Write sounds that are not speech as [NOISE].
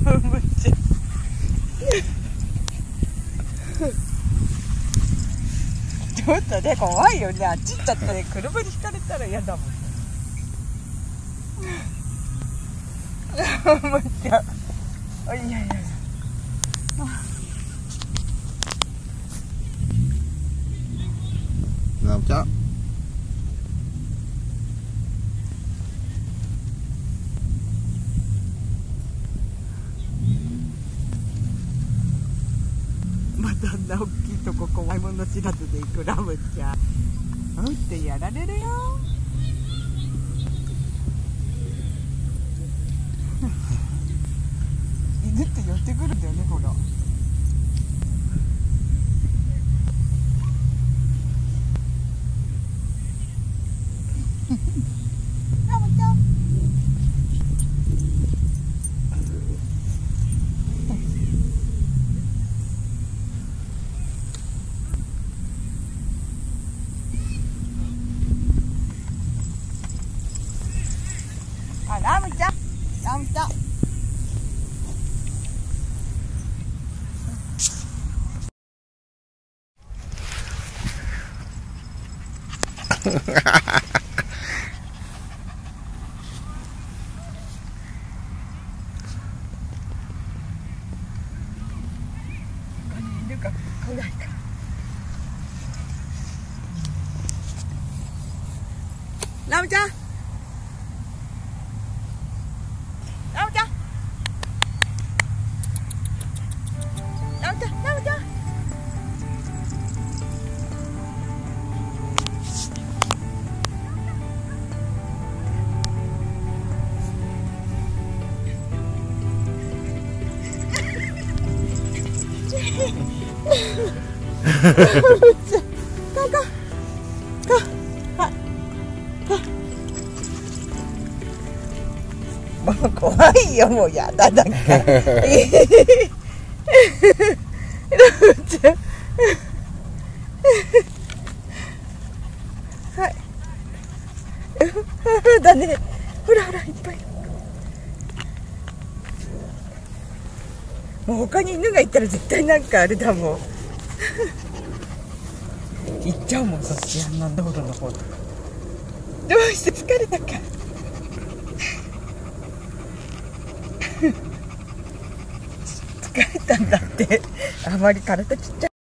むっちゃちょっとね怖いよねあっち行っちゃったね車にひかれたら嫌だもんむっちゃあいやいやいやなおちゃんまたあな大きいとこ怖いもの知らずで行くラムちゃん。うんってやられるよ。[LAUGHS] 犬って寄ってくるんだよねほら [LAUGHS] ラムちゃんあラムちゃんラムちゃん他も [LAUGHS] う怖いよもうやだなんかラムちゃんはいだねほらほらいっぱいもう他に犬がいたら絶対なんかあれだもん。[LAUGHS] 行っちゃうもんそっち。あんな道路の方とかどうして疲れたか。[LAUGHS] 疲れたんだって。あまり体ちっちゃい